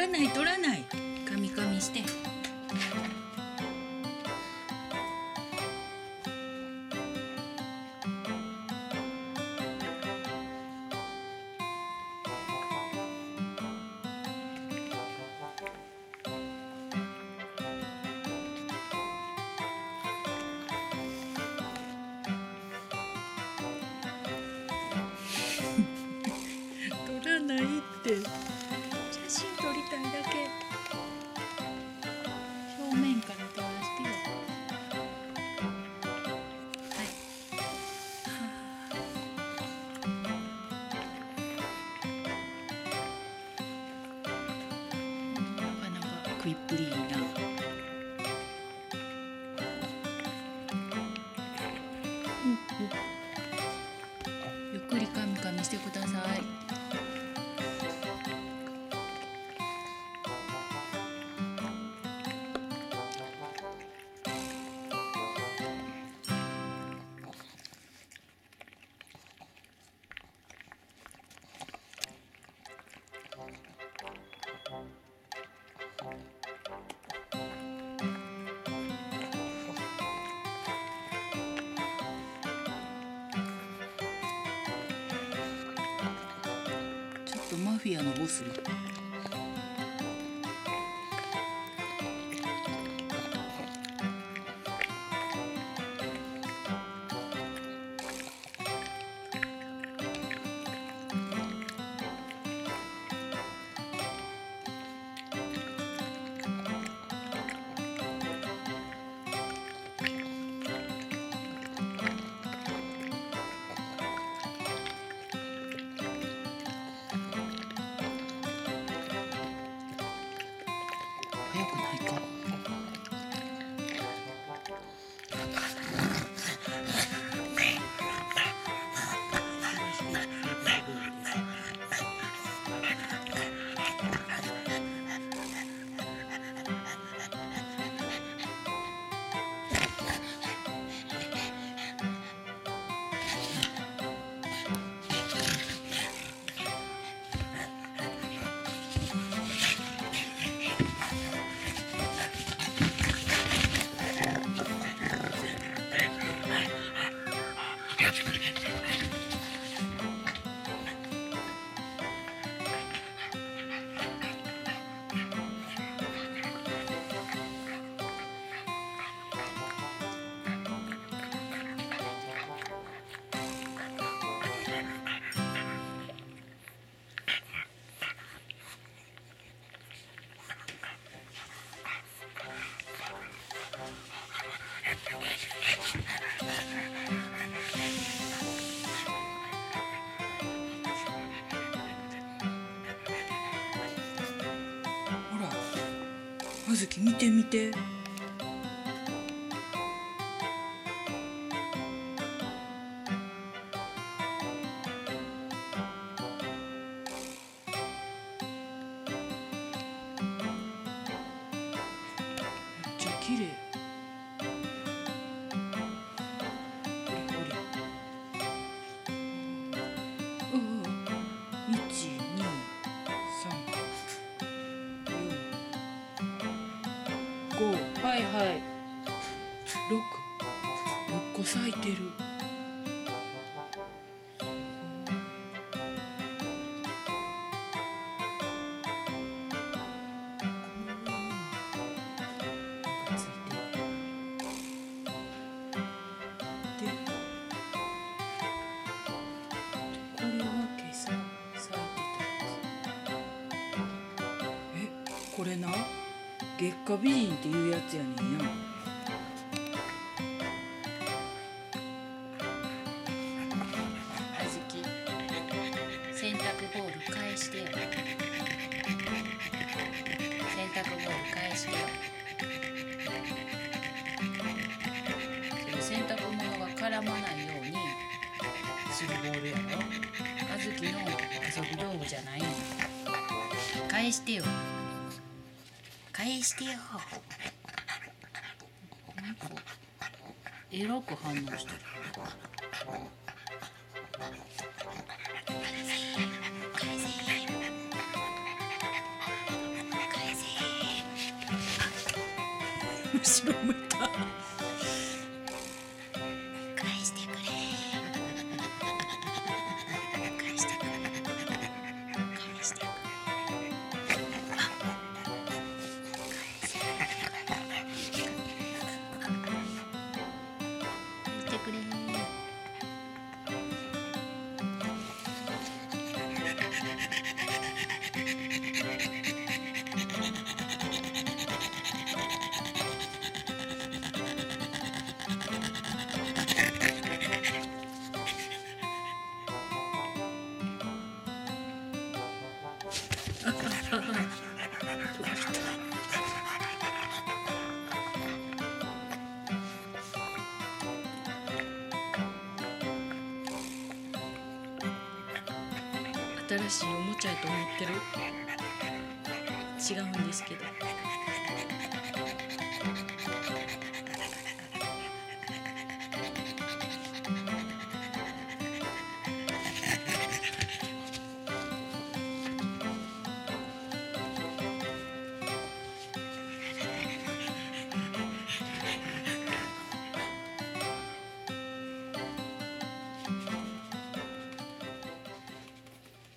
取らない取らない。カミカミして。食いっぷりいいなゆっくりかみかみしてください。ピアのボスみずき見て見て。めっちゃ綺麗。はいはい。六。六個咲いてる。ついてでこれは今朝咲いてたやつえこれな月下美人っていうやつやねんやあずき洗濯ボール返してよ。洗濯ボール返してよ。それ洗濯物が絡まないようにするボールやろ。あずきの遊び道具じゃないの返してよ返してよエロく反応してる後ろ向いた。返ししいおもちゃやと思ってる。違うんですけど。